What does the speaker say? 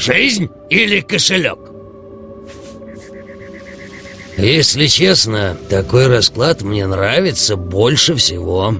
Жизнь или кошелек? Если честно, такой расклад мне нравится больше всего.